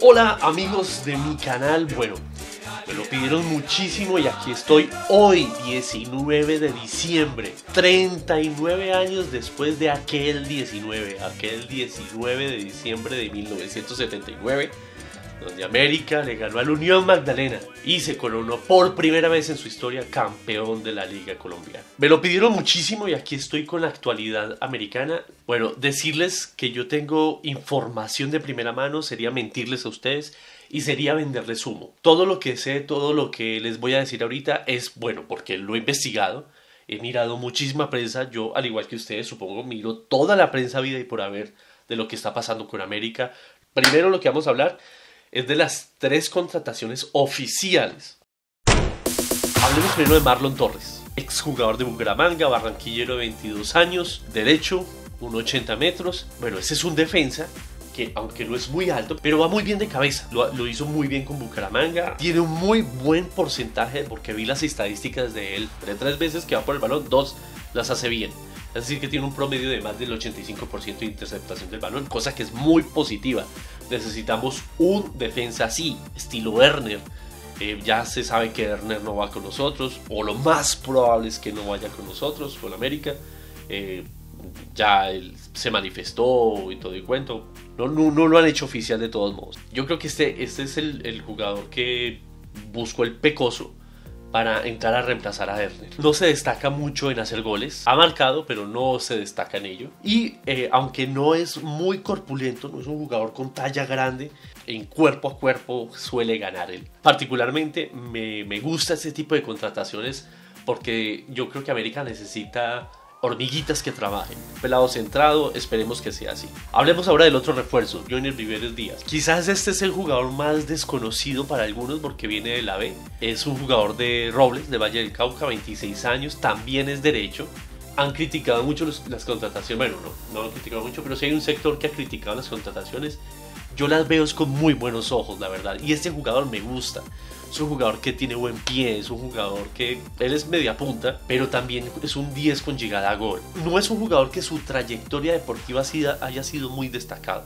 Hola amigos de mi canal, bueno, me lo pidieron muchísimo y aquí estoy hoy, 19 de diciembre, 39 años después de aquel 19, aquel 19 de diciembre de 1979 donde América le ganó a la Unión Magdalena y se coronó por primera vez en su historia campeón de la Liga Colombiana. Me lo pidieron muchísimo y aquí estoy con la actualidad americana. Bueno, decirles que yo tengo información de primera mano sería mentirles a ustedes y sería venderles humo. Todo lo que sé, todo lo que les voy a decir ahorita es bueno porque lo he investigado. He mirado muchísima prensa, yo al igual que ustedes supongo miro toda la prensa vida y por haber de lo que está pasando con América. Primero lo que vamos a hablar es de las tres contrataciones oficiales. Hablemos primero de Marlon Torres, exjugador de Bucaramanga, barranquillero de 22 años, derecho, 1,80 metros. Bueno, ese es un defensa que aunque no es muy alto, pero va muy bien de cabeza. Lo, lo, hizo muy bien con Bucaramanga. Tiene un muy buen porcentaje porque vi las estadísticas de él. De tres veces que va por el balón, dos las hace bien. Es decir, que tiene un promedio de más del 85% de interceptación del balón, cosa que es muy positiva. Necesitamos un defensa así, estilo Werner. Eh, ya se sabe que Werner no va con nosotros, o lo más probable es que no vaya con nosotros, con América. Eh, ya se manifestó y todo el cuento. No, no, no, lo han hecho oficial de todos modos. Yo creo que este, este es el, el jugador que buscó el pecoso para entrar a reemplazar a Werner. No se destaca mucho en hacer goles, ha marcado, pero no se destaca en ello. Y eh, aunque no es muy corpulento, no es un jugador con talla grande, en cuerpo a cuerpo suele ganar él. Particularmente me, me gusta ese tipo de contrataciones porque yo creo que América necesita hormiguitas que trabajen. Pelado centrado, esperemos que sea así. Hablemos ahora del otro refuerzo, Johnny Riveres Díaz. Quizás este es el jugador más desconocido para algunos porque viene de la B. Es un jugador de Robles, de Valle del Cauca, 26 años, también es derecho. Han criticado mucho los, las contrataciones, bueno, no, no han criticado mucho, pero si hay un sector que ha criticado las contrataciones, yo las veo con muy buenos ojos, la verdad. Y este jugador me gusta. Es un jugador que tiene buen pie, es un jugador que él es media punta, pero también es un 10 con llegada a gol. No es un jugador que su trayectoria deportiva haya sido muy destacado.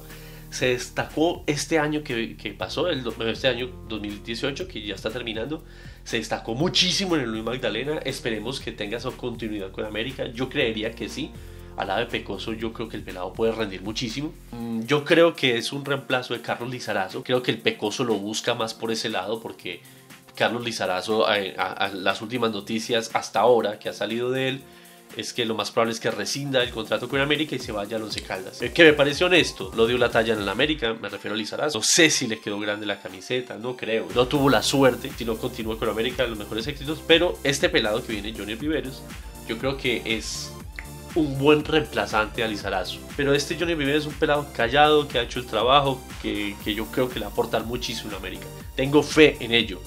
Se destacó este año que, que pasó, el, este año 2018, que ya está terminando, se destacó muchísimo en el Luis Magdalena. Esperemos que tenga su continuidad con América. Yo creería que sí al lado de Pecoso yo creo que el pelado puede rendir muchísimo. Mm, yo creo que es un reemplazo de Carlos Lizarazo. Creo que el Pecoso lo busca más por ese lado porque Carlos Lizarazo, a, a, a las últimas noticias hasta ahora que ha salido de él, es que lo más probable es que rescinda el contrato con América y se vaya a Once Caldas. Eh, que me pareció honesto, lo dio la talla en el América, me refiero a Lizarazo. No sé si le quedó grande la camiseta, no creo. No tuvo la suerte, si no continúa con América, los mejores éxitos. Pero este pelado que viene, Johnny Riveros, yo creo que es un buen reemplazante a Lizarazo. Pero este Johnny Rivera es un pelado callado que ha hecho el trabajo que, que yo creo que le aporta muchísimo a América. Tengo fe en ello.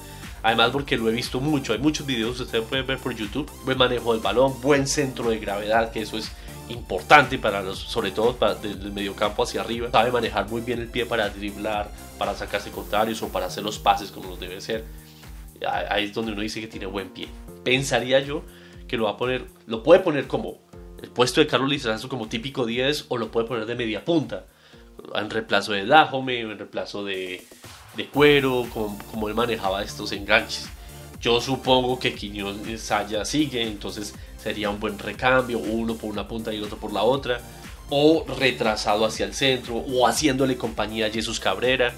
Además porque lo he visto mucho, hay muchos videos que ustedes pueden ver por YouTube. Buen manejo del balón, buen centro de gravedad, que eso es importante para los, sobre todo para, desde el mediocampo hacia arriba. Sabe manejar muy bien el pie para driblar, para sacarse contrarios o para hacer los pases como los debe ser. Ahí es donde uno dice que tiene buen pie. Pensaría yo que lo va a poner, lo puede poner como el puesto de Carlos Lizarazo como típico 10 o lo puede poner de media punta, en reemplazo de Dajome, en reemplazo de, de Cuero, como, como, él manejaba estos enganches. Yo supongo que Quiñones Saya sigue, entonces sería un buen recambio, uno por una punta y el otro por la otra, o retrasado hacia el centro, o haciéndole compañía a Jesús Cabrera.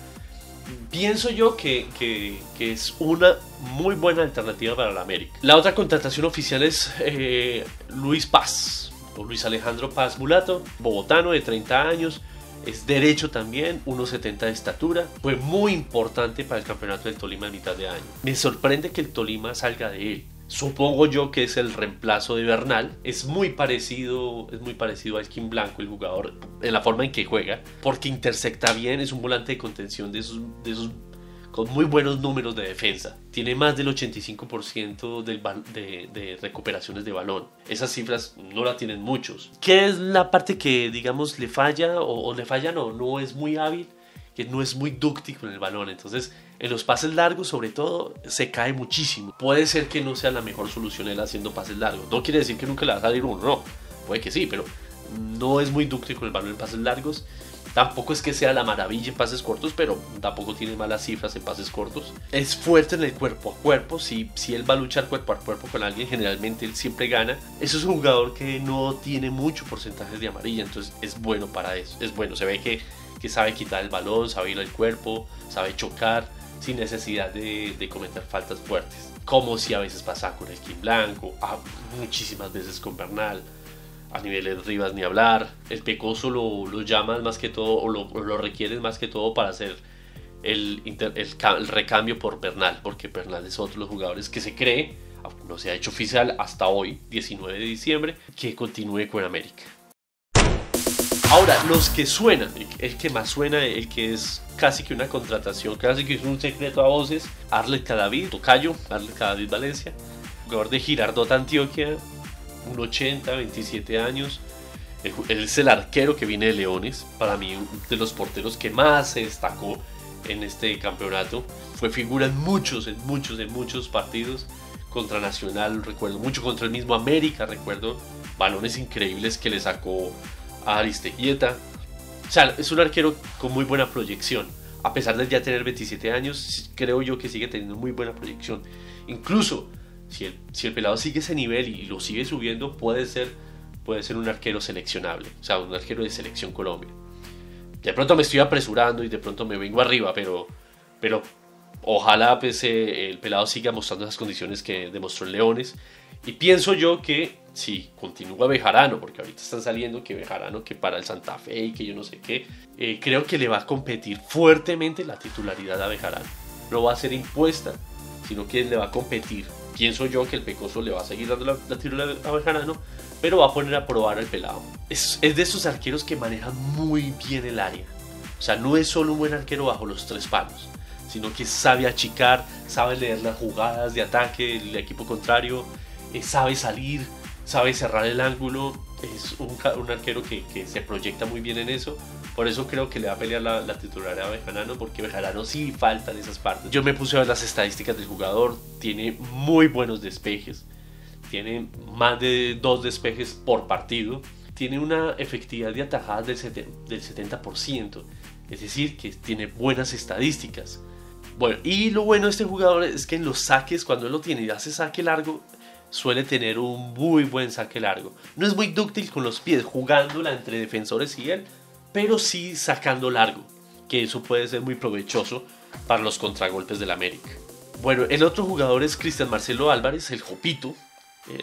Pienso yo que, que, que, es una muy buena alternativa para la América. La otra contratación oficial es eh, Luis Paz, Luis Alejandro Paz Mulato, bogotano de 30 años, es derecho también, 1,70 de estatura. Fue muy importante para el campeonato del Tolima en mitad de año. Me sorprende que el Tolima salga de él. Supongo yo que es el reemplazo de Bernal. Es muy parecido, es muy parecido a Skin Blanco, el jugador, en la forma en que juega, porque intersecta bien, es un volante de contención de esos con muy buenos números de defensa. Tiene más del 85% del de, de, recuperaciones de balón. Esas cifras no la tienen muchos. ¿Qué es la parte que, digamos, le falla o, o le falla? No, no es muy hábil, que no es muy dúctil con el balón. Entonces, en los pases largos, sobre todo, se cae muchísimo. Puede ser que no sea la mejor solución él haciendo pases largos. No quiere decir que nunca le va a salir uno, no. Puede que sí, pero no es muy dúctil con el balón en pases largos. Tampoco es que sea la maravilla en pases cortos, pero tampoco tiene malas cifras en pases cortos. Es fuerte en el cuerpo a cuerpo. Si, si él va a luchar cuerpo a cuerpo con alguien, generalmente él siempre gana. Eso es un jugador que no tiene mucho porcentaje de amarilla, entonces es bueno para eso. Es bueno, se ve que, que sabe quitar el balón, sabe ir al cuerpo, sabe chocar sin necesidad de, de cometer faltas fuertes. Como si a veces pasa con el Kim Blanco, a, muchísimas veces con Bernal a niveles Rivas ni hablar. El Pecoso lo, lo llaman más que todo, o lo, lo requieren más que todo para hacer el, inter- el, el recambio por Bernal, porque Bernal es otro de los jugadores que se cree, no se ha hecho oficial hasta hoy, 19 de diciembre, que continúe con América. Ahora, los que suenan, el que más suena, el que es casi que una contratación, casi que es un secreto a voces, Arlet Cadavid, Tocayo, Arlet Cadavid Valencia, jugador de Girardot Antioquia, un 80, 27 años. Él, es el arquero que viene de Leones. Para mí, de los porteros que más se destacó en este campeonato. Fue figura en muchos, en muchos, en muchos partidos. Contra Nacional, recuerdo mucho. Contra el mismo América, recuerdo. Balones increíbles que le sacó a Aristeguieta. O sea, es un arquero con muy buena proyección. A pesar de ya tener 27 años, creo yo que sigue teniendo muy buena proyección. Incluso si el, si el pelado sigue ese nivel y lo sigue subiendo, puede ser, puede ser un arquero seleccionable, o sea, un arquero de selección Colombia. De pronto me estoy apresurando y de pronto me vengo arriba, pero, pero ojalá pues, eh, el pelado siga mostrando esas condiciones que demostró en Leones. Y pienso yo que si continúa Bejarano, porque ahorita están saliendo que Bejarano que para el Santa Fe y que yo no sé qué, eh, creo que le va a competir fuertemente la titularidad a Bejarano. No va a ser impuesta, sino que le va a competir. Pienso yo que el Pecoso le va a seguir dando la, la titularidad a Bejarano, pero va a poner a probar al pelado. Es, es de esos arqueros que manejan muy bien el área. O sea, no es solo un buen arquero bajo los tres palos, sino que sabe achicar, sabe leer las jugadas de ataque del equipo contrario, eh, sabe salir, sabe cerrar el ángulo. Es un, un arquero que, que se proyecta muy bien en eso. Por eso creo que le va a pelear la, la titularidad a Bejarano, porque Bejarano sí falta en esas partes. Yo me puse a ver las estadísticas del jugador, tiene muy buenos despejes, tiene más de dos despejes por partido, tiene una efectividad de atajadas del, sete- del 70%, es decir, que tiene buenas estadísticas. Bueno, y lo bueno de este jugador es que en los saques, cuando él lo tiene y hace saque largo, suele tener un muy buen saque largo. No es muy dúctil con los pies, jugándola entre defensores y él, pero sí sacando largo, que eso puede ser muy provechoso para los contragolpes del América. Bueno, el otro jugador es Cristian Marcelo Álvarez, el Jopito,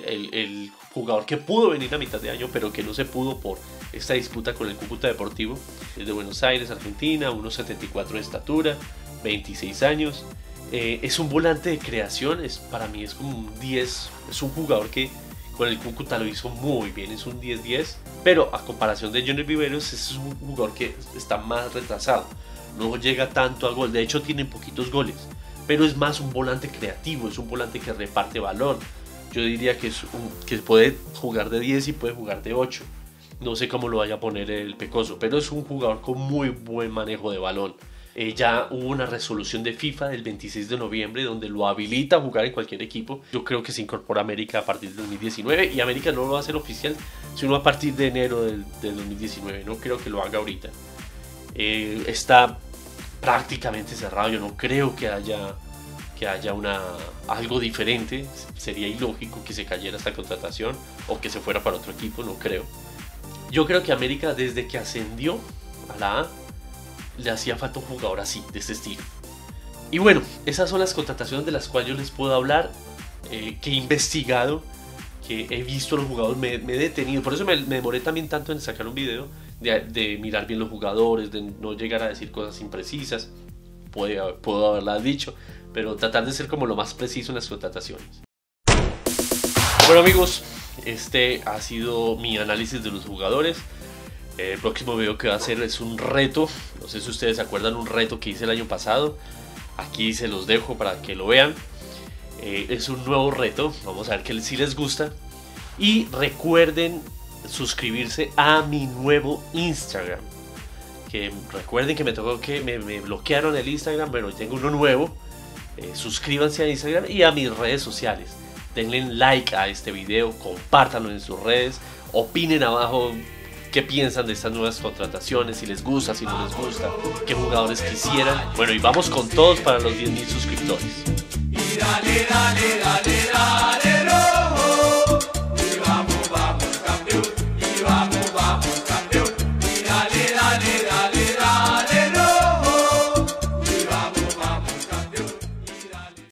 el, el jugador que pudo venir a mitad de año, pero que no se pudo por esta disputa con el Cúcuta Deportivo. Es de Buenos Aires, Argentina, 1,74 de estatura, 26 años. Eh, es un volante de creación, es, para mí es como un 10, es un jugador que con el Cúcuta lo hizo muy bien, es un 10-10, pero a comparación de Johnny Viveros es un jugador que está más retrasado, no llega tanto a gol, de hecho tiene poquitos goles, pero es más un volante creativo, es un volante que reparte balón, yo diría que, que puede jugar de 10 y puede jugar de 8, no sé cómo lo vaya a poner el Pecoso, pero es un jugador con muy buen manejo de balón. Eh, ya hubo una resolución de FIFA del 26 de noviembre donde lo habilita a jugar en cualquier equipo. Yo creo que se incorpora a América a partir del 2019 y América no lo va a hacer oficial sino a partir de enero del, del 2019. No creo que lo haga ahorita. Eh, está prácticamente cerrado. Yo no creo que haya que haya una algo diferente. Sería ilógico que se cayera esta contratación o que se fuera para otro equipo. No creo. Yo creo que América desde que ascendió a la A le hacía falta un jugador así, de este estilo. Y bueno, esas son las contrataciones de las cuales yo les puedo hablar, eh, que he investigado, que he visto a los jugadores, me, me he detenido, por eso me, me, demoré también tanto en sacar un video, de, mirar bien los jugadores, de no llegar a decir cosas imprecisas, puede, puedo haberlas dicho, pero tratar de ser como lo más preciso en las contrataciones. Bueno amigos, este ha sido mi análisis de los jugadores. El próximo video que va a hacer es un reto. No sé si ustedes se acuerdan un reto que hice el año pasado. Aquí se los dejo para que lo vean. Eh, es un nuevo reto. Vamos a ver que si les gusta. Y recuerden suscribirse a mi nuevo Instagram. Que recuerden que me tocó que me, me bloquearon el Instagram, pero tengo uno nuevo. Eh, suscríbanse a Instagram y a mis redes sociales. Denle like a este video, compártanlo en sus redes, opinen abajo qué piensan de estas nuevas contrataciones, si les gusta, si no les gusta, qué jugadores quisieran. Bueno, y vamos con todos para los 10.000 suscriptores. Y dale, dale, dale.